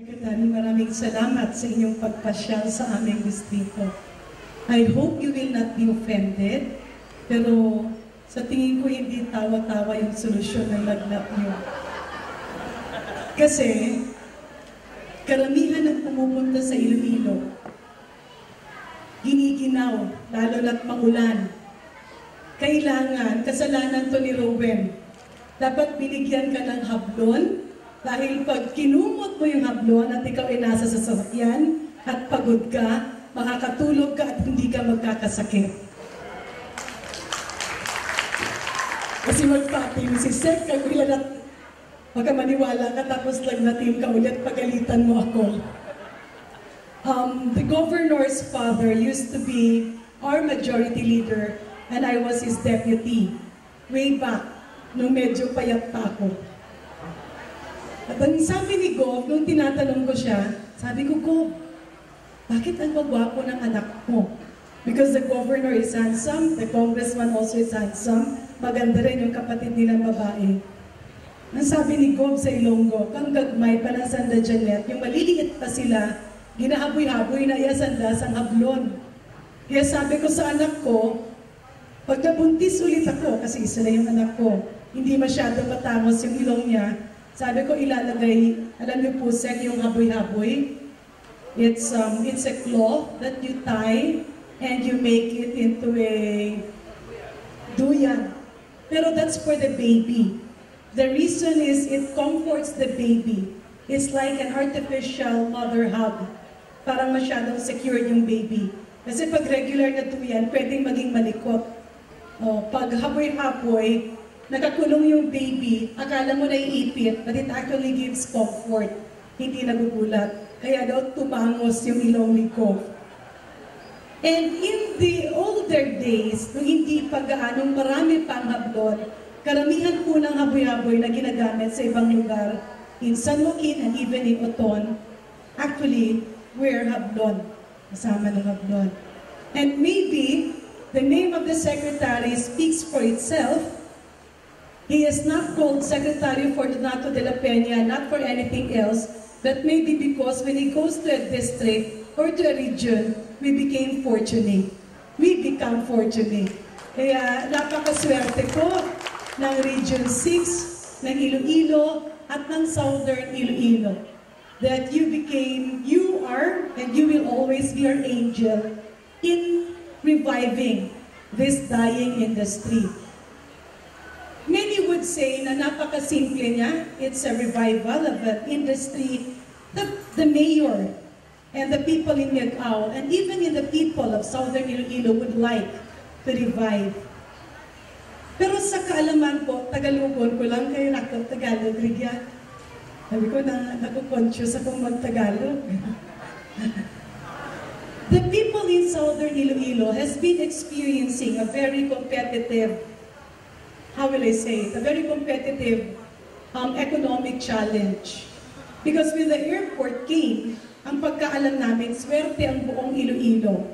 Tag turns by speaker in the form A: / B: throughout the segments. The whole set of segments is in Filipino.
A: Secretary, maraming salamat sa inyong pagpasyal sa aming distrito. I hope you will not be offended, pero sa tingin ko hindi tawa-tawa yung solusyon ng lagnat niyo. Kasi, karamihan ng pumupunta sa Iloilo, giniginaw, lalo na't magulan. Kailangan, kasalanan to ni Rowen, dapat binigyan ka ng hablon dahil pag kinumot mo yung hablon at ikaw ay nasa sasakyan at pagod ka, makakatulog ka at hindi ka magkakasakit. Kasi magpatim si Seth, kag ilan at baka maniwala ka tapos lang natim ka ulit, pagalitan mo ako. Um, the governor's father used to be our majority leader and I was his deputy way back nung medyo payat pa ako. At ang sabi ni Gov, nung tinatanong ko siya, sabi ko, Gov, bakit ang magwapo ng anak mo? Because the governor is handsome, the congressman also is handsome, maganda rin yung kapatid nilang babae. Ang sabi ni Gov sa Ilonggo, kang gagmay pa ng Sanda Janet, yung maliliit pa sila, ginahaboy-haboy na iasandas ang hablon. Kaya sabi ko sa anak ko, pag nabuntis ulit ako, kasi isa na yung anak ko, hindi masyado matangos yung ilong niya, sabi ko ilalagay, alam niyo po, sek, yung haboy-haboy. It's, um, it's a cloth that you tie and you make it into a duyan. Pero that's for the baby. The reason is it comforts the baby. It's like an artificial mother hug. Parang masyadong secure yung baby. Kasi pag regular na duyan, pwedeng maging malikot. Oh, pag haboy-haboy, nakakulong yung baby, akala mo naiipit, but it actually gives comfort. Hindi nagugulat. Kaya daw tumangos yung ilong ni ko. And in the older days, nung hindi pa gaanong marami pang hablon, karamihan po ng haboy-haboy na ginagamit sa ibang lugar, in San Joaquin and even in Oton, actually, wear hablon. Kasama ng hablon. And maybe, the name of the secretary speaks for itself. He is not called Secretary Fortunato de la Peña, not for anything else, but maybe because when he goes to a district or to a region, we became fortunate. We become fortunate. Kaya napakaswerte ko ng Region 6, ng Iloilo, at ng Southern Iloilo. That you became, you are, and you will always be our angel in reviving this dying industry. Would say na napakasimple niya, it's a revival of an industry that the mayor and the people in Miagao and even in the people of Southern Iloilo would like to revive. Pero sa kaalaman ko, Tagalugon ko lang kayo nako Tagalog, Rigya. Sabi ko na naku-conscious akong mag-Tagalog. the people in Southern Iloilo has been experiencing a very competitive, how will I say it, a very competitive um, economic challenge. Because when the airport came, ang pagkaalam namin, swerte ang buong Iloilo.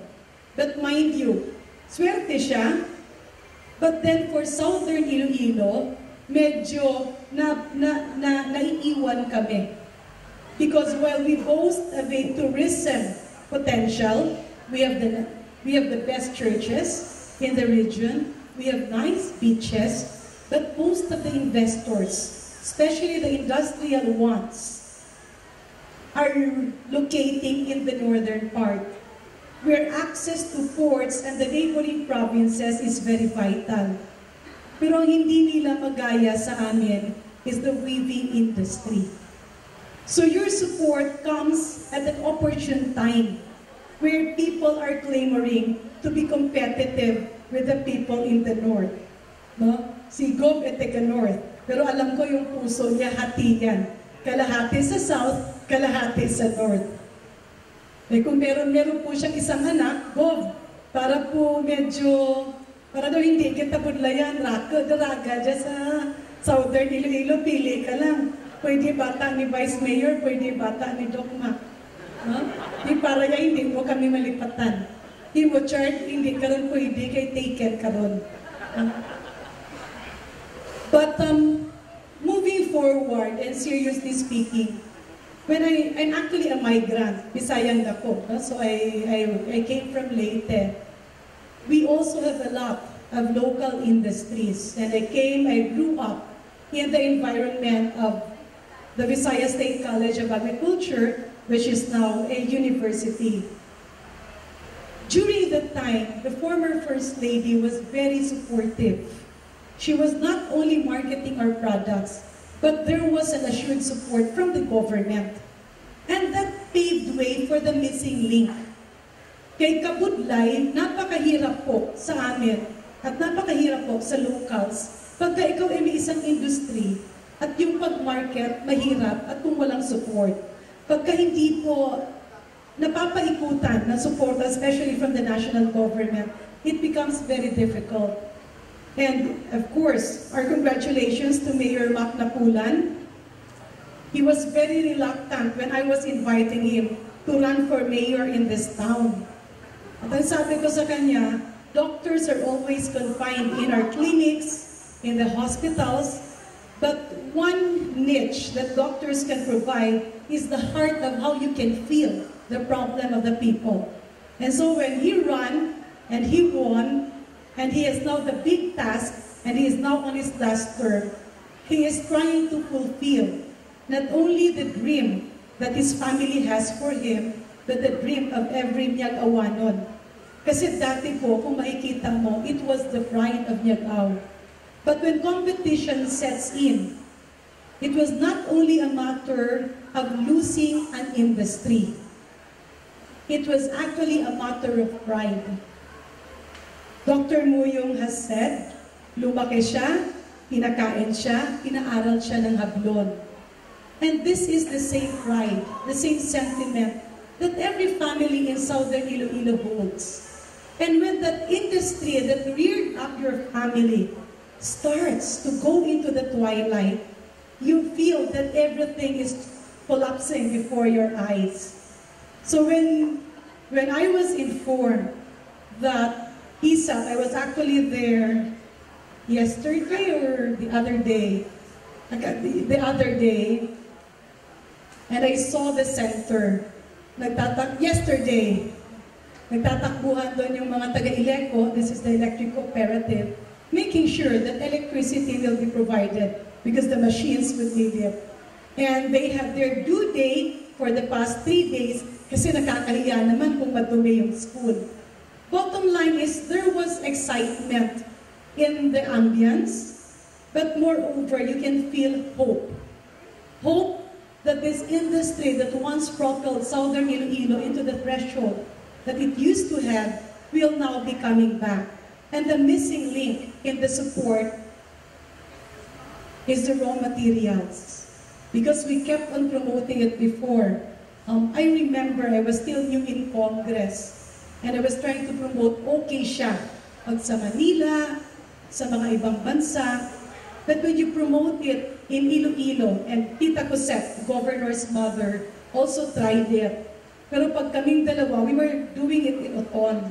A: But mind you, swerte siya, but then for Southern Iloilo, medyo na, na, na, naiiwan kami. Because while we boast of a tourism potential, we have the, we have the best churches in the region, we have nice beaches, but most of the investors, especially the industrial ones, are locating in the northern part, where access to ports and the neighboring provinces is very vital. Pero hindi nila magaya sa amin is the weaving industry. So your support comes at an opportune time where people are clamoring to be competitive with the people in the north. No? Si Gob e taga north. Pero alam ko yung puso niya hati yan. Kalahati sa south, kalahati sa north. Eh kung meron, meron po siyang isang anak, Gob, para po medyo, para daw hindi kita budlayan, raka, daraga dyan sa Southern Iloilo, pili ka lang. Pwede bata ni Vice Mayor, pwede bata ni Doc Mac. No? Di para ya hindi mo kami malipatan. Di mo chart, hindi ka rin pwede kay taken ka ron. Huh? But um, moving forward and seriously speaking, when I, I'm actually a migrant, Bisayan ako, so I, I, I came from Leyte. We also have a lot of local industries. And I came, I grew up in the environment of the Visayas State College of Agriculture, which is now a university. During that time, the former First Lady was very supportive. She was not only marketing our products, but there was an assured support from the government. And that paved way for the missing link. Kay Kabudlay, napakahirap po sa amin at napakahirap po sa locals pagka ikaw ay isang industry at yung pag-market mahirap at kung walang support. Pagka hindi po napapaikutan ng support, especially from the national government, it becomes very difficult. And of course, our congratulations to Mayor Mac Napulan. He was very reluctant when I was inviting him to run for mayor in this town. At ang sabi ko sa kanya, doctors are always confined in our clinics, in the hospitals, but one niche that doctors can provide is the heart of how you can feel the problem of the people. And so when he ran and he won, and he has now the big task, and he is now on his last term, he is trying to fulfill not only the dream that his family has for him, but the dream of every Nyagawanon. Kasi dati po, kung makikita mo, it was the pride of Nyagaw. But when competition sets in, it was not only a matter of losing an industry. It was actually a matter of pride. Dr. Muyong has said, lumaki siya, pinakain siya, pinaaral siya ng hablon. And this is the same pride, the same sentiment that every family in Southern Iloilo holds. And when that industry that reared up your family starts to go into the twilight, you feel that everything is collapsing before your eyes. So when, when I was informed that ISA, I was actually there yesterday or the other day, the, the other day, and I saw the center. Nagtatak yesterday, nagtatakbuhan doon yung mga taga-Eleco, this is the electric cooperative, making sure that electricity will be provided because the machines would need it. And they have their due date for the past three days kasi nakakahiya naman kung madumi yung school. Bottom line is there was excitement in the ambience, but moreover, you can feel hope. Hope that this industry that once propelled Southern Iloilo into the threshold that it used to have will now be coming back. And the missing link in the support is the raw materials. Because we kept on promoting it before. Um, I remember I was still new in Congress and I was trying to promote okay siya pag sa Manila, sa mga ibang bansa. But when you promote it in Iloilo, and Tita Cosette, governor's mother, also tried it. Pero pag kaming dalawa, we were doing it in Oton.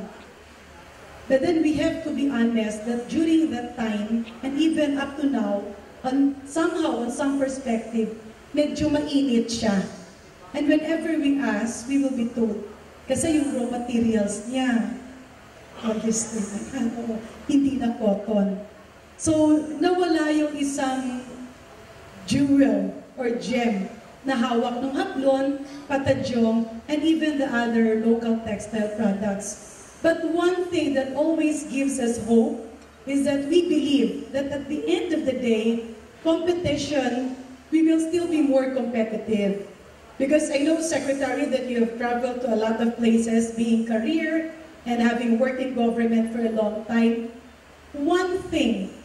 A: But then we have to be honest that during that time, and even up to now, on, somehow, on some perspective, medyo mainit siya. And whenever we ask, we will be told, kasi yung raw materials niya, obviously, ano, hindi na cotton. So, nawala yung isang jewel or gem na hawak ng haplon, patadyong, and even the other local textile products. But one thing that always gives us hope is that we believe that at the end of the day, competition, we will still be more competitive. Because I know, Secretary, that you have traveled to a lot of places, being career and having worked in government for a long time. One thing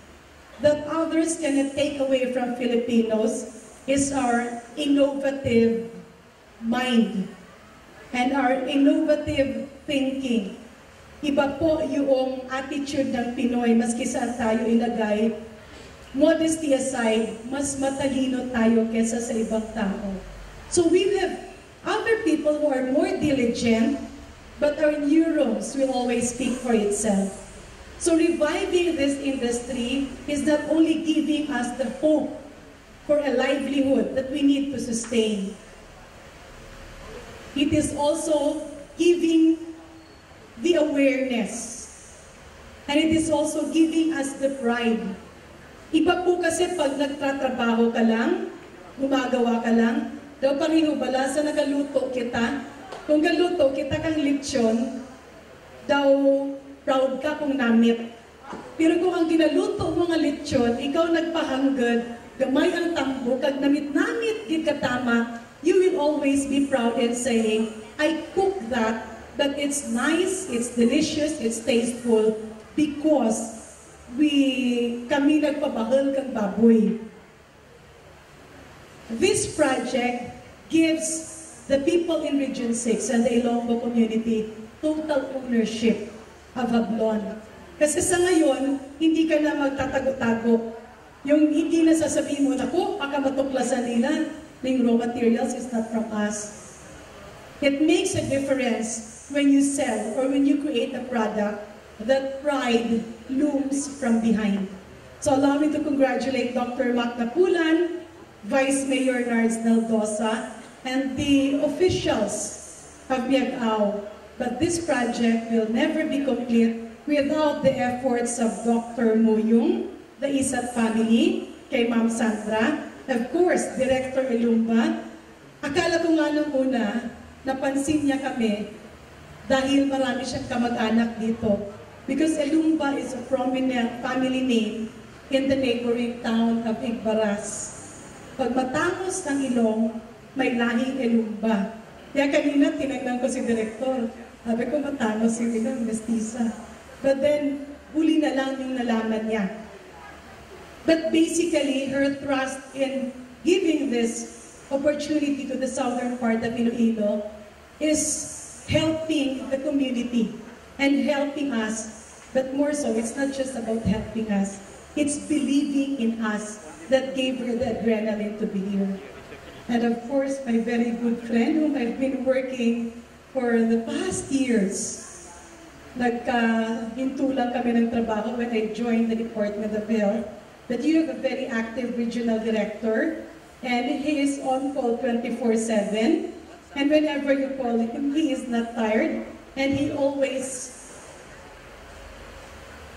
A: that others cannot take away from Filipinos is our innovative mind and our innovative thinking. Iba po yung attitude ng Pinoy, maski saan tayo ilagay. Modesty aside, mas matalino tayo kesa sa ibang tao. So we have other people who are more diligent, but our neurons will always speak for itself. So reviving this industry is not only giving us the hope for a livelihood that we need to sustain. It is also giving the awareness. And it is also giving us the pride. Iba po kasi pag nagtatrabaho ka lang, gumagawa ka lang, daw pareho bala sa nagaluto kita. Kung galuto kita kang lechon, daw proud ka kung namit. Pero kung ang ginaluto mo nga lechon, ikaw nagpahanggad, gamay ang tambo, kag namit-namit gid ka you will always be proud and saying, I cook that, but it's nice, it's delicious, it's tasteful, because we, kami nagpabahal kang baboy. This project gives the people in Region 6 and the Ilonggo community total ownership of Hablon. Kasi sa ngayon, hindi ka na magtatago-tago. Yung hindi na sasabihin mo, naku, baka nila, yung raw materials is not from us. It makes a difference when you sell or when you create a product that pride looms from behind. So allow me to congratulate Dr. Mac Napulan, Vice Mayor Nards Naldosa, and the officials of Miagao. But this project will never be complete without the efforts of Dr. Muyung, the Isat family, kay Ma'am Sandra, of course, Director Elumba. Akala ko nga nung una, napansin niya kami dahil marami siyang kamag-anak dito. Because Elumba is a prominent family name in the neighboring town of Igbaras. Pag matangos ng ilong, may lahing Elumba. Kaya kanina tinagnan ko si Director. Sabi ko matangos si ilong, mestiza. But then, huli na lang yung nalaman niya. But basically, her trust in giving this opportunity to the southern part of Iloilo is helping the community and helping us. But more so, it's not just about helping us. It's believing in us that gave her the adrenaline to be here. And of course, my very good friend whom I've been working for the past years. Nagka-hintulang kami ng trabaho when I joined the Department of Health. But you have a very active regional director and he is on call 24-7. And whenever you call him, he is not tired and he always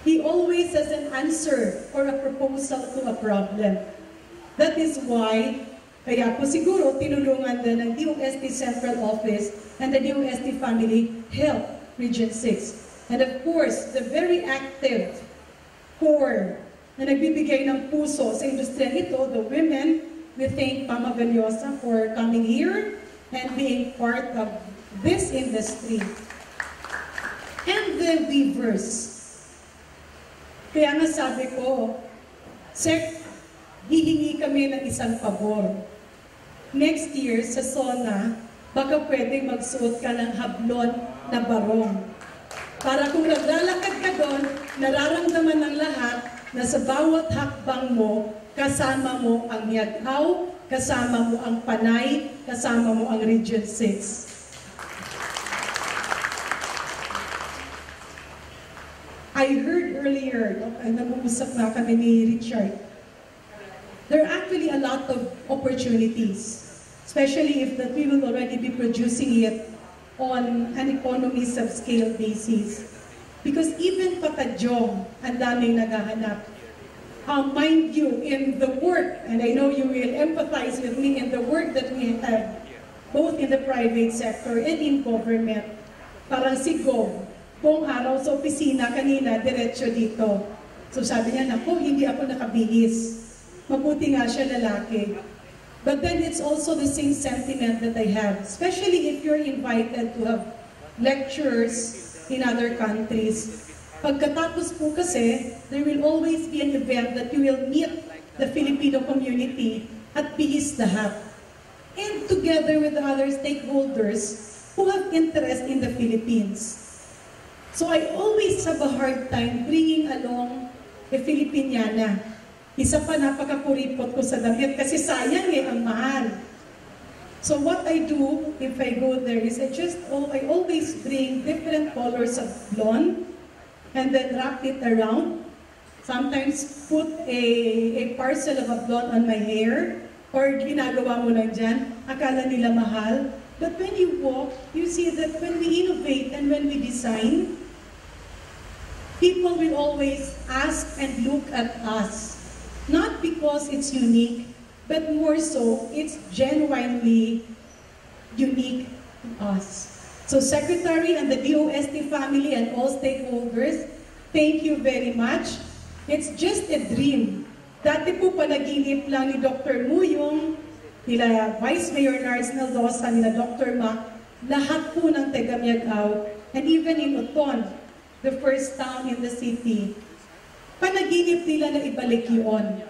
A: he always has an answer or a proposal to a problem. That is why, kaya po siguro tinulungan din ng DOST Central Office and the DOST Family Health Region 6. And of course, the very active core na nagbibigay ng puso sa industriya ito, the women, we thank Mama Veliosa for coming here and being part of this industry. And the weavers. Kaya nga sabi ko, Sir, hihingi kami ng isang pabor. Next year, sa SONA, baka pwede magsuot ka ng hablon na barong. Para kung naglalakad ka doon, nararamdaman ng lahat na sa bawat hakbang mo, kasama mo ang Yagaw, kasama mo ang Panay, kasama mo ang Region 6. I heard earlier, nag-uusap na kami ni Richard, there are actually a lot of opportunities, especially if that we will already be producing it on an economies of scale basis. Because even Patajong, ang daming naghahanap. Um, mind you, in the work, and I know you will empathize with me in the work that we have, both in the private sector and in government, parang si Gov, buong araw sa opisina kanina, diretso dito. So sabi niya, naku, hindi ako nakabihis. Mabuti nga siya lalaki. But then it's also the same sentiment that I have, especially if you're invited to have lectures in other countries. Pagkatapos po kasi, there will always be an event that you will meet the Filipino community at bihis lahat. And together with the other stakeholders who have interest in the Philippines. So I always have a hard time bringing along a Filipiniana. Isa pa napakakuripot ko sa damit kasi sayang eh, ang mahal. So what I do if I go there is I just, oh, I always bring different colors of blonde and then wrap it around. Sometimes put a, a parcel of a blonde on my hair or ginagawa mo lang dyan, akala nila mahal. But when you walk, you see that when we innovate and when we design, people will always ask and look at us. Not because it's unique, but more so, it's genuinely unique to us. So Secretary and the DOST family and all stakeholders, thank you very much. It's just a dream. Dati po panaginip lang ni Dr. Muyong, nila Vice Mayor Nars Naldosa, nila Dr. Mac, lahat po ng Tegamiagaw, and even in Uton, the first town in the city, panaginip nila na ibalik yun.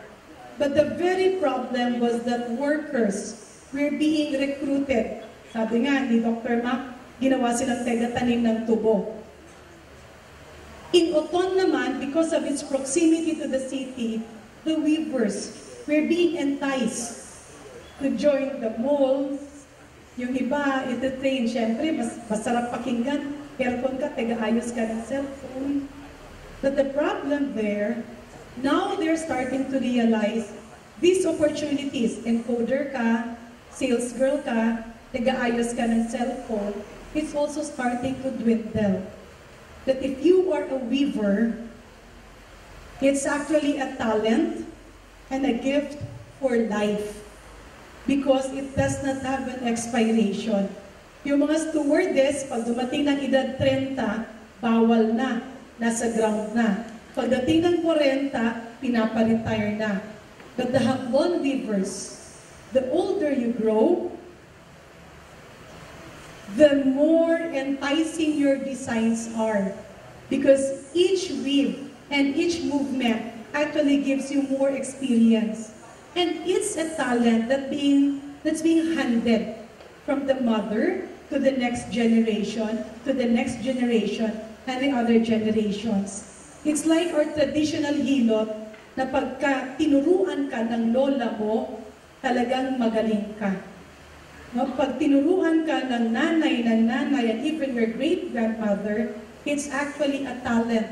A: But the very problem was that workers were being recruited. Sabi nga ni Dr. Mac, ginawa silang taga-tanim ng tubo. In Oton naman, because of its proximity to the city, the weavers were being enticed to join the malls. Yung iba, ito train, syempre, mas masarap pakinggan. Aircon ka, ka ng cellphone. But the problem there, now they're starting to realize these opportunities, encoder ka, sales girl ka, taga-ayos ka ng cellphone, it's also starting to dwindle. That if you are a weaver, it's actually a talent and a gift for life because it does not have an expiration. Yung mga stewardess, pag dumating ng edad 30, bawal na, nasa ground na. Pagdating ng 40, pinaparetire na. But the hablon weavers, the older you grow, the more enticing your designs are. Because each weave and each movement actually gives you more experience. And it's a talent that being, that's being handed from the mother to the next generation, to the next generation, and the other generations. It's like our traditional hilot na pagka tinuruan ka ng lola mo, talagang magaling ka. No? Pag tinuruan ka ng nanay, ng nanay, and even your great-grandmother, it's actually a talent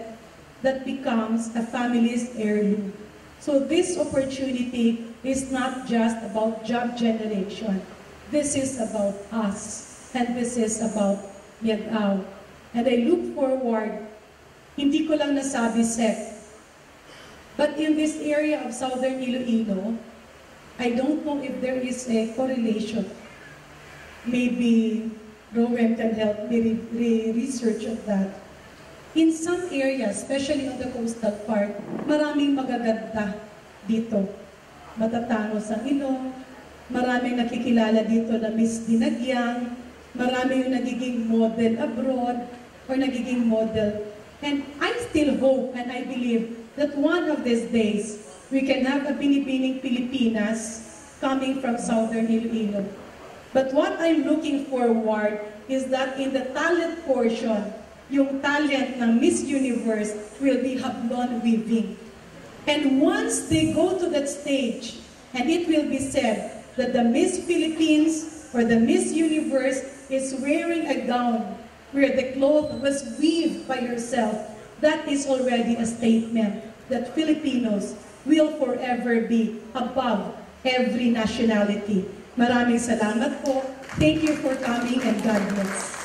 A: that becomes a family's heirloom. So this opportunity is not just about job generation. This is about us. And this is about Yagaw. And I look forward, hindi ko lang nasabi, Seth, but in this area of Southern Iloilo, I don't know if there is a correlation. Maybe Rowan can help me re- research of that. In some areas, especially on the coastal part, maraming magaganda dito. Matatangos ang ilong, maraming nakikilala dito na Miss Dinagyang, marami yung nagiging model abroad or nagiging model. And I still hope and I believe that one of these days, we can have a Binibining Pilipinas coming from Southern Iloilo. But what I'm looking forward is that in the talent portion, yung talent ng Miss Universe will be hablon weaving. And once they go to that stage, and it will be said that the Miss Philippines or the Miss Universe is wearing a gown where the cloth was weaved by herself, that is already a statement that Filipinos will forever be above every nationality. Maraming salamat po. Thank you for coming and God bless.